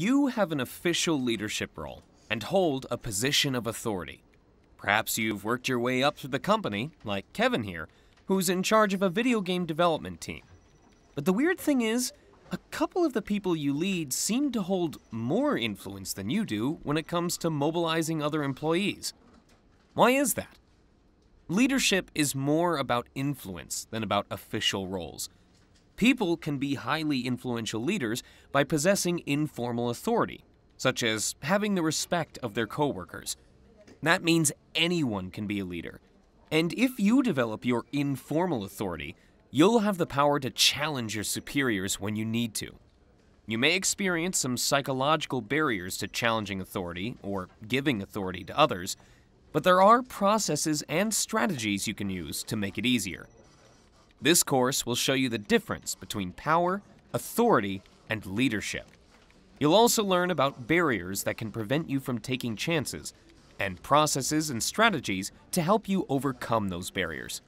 You have an official leadership role and hold a position of authority. Perhaps you've worked your way up through the company, like Kevin here, who's in charge of a video game development team. But the weird thing is, a couple of the people you lead seem to hold more influence than you do when it comes to mobilizing other employees. Why is that? Leadership is more about influence than about official roles. People can be highly influential leaders by possessing informal authority, such as having the respect of their coworkers. That means anyone can be a leader. And if you develop your informal authority, you'll have the power to challenge your superiors when you need to. You may experience some psychological barriers to challenging authority or giving authority to others, but there are processes and strategies you can use to make it easier. This course will show you the difference between power, authority, and leadership. You'll also learn about barriers that can prevent you from taking chances, and processes and strategies to help you overcome those barriers.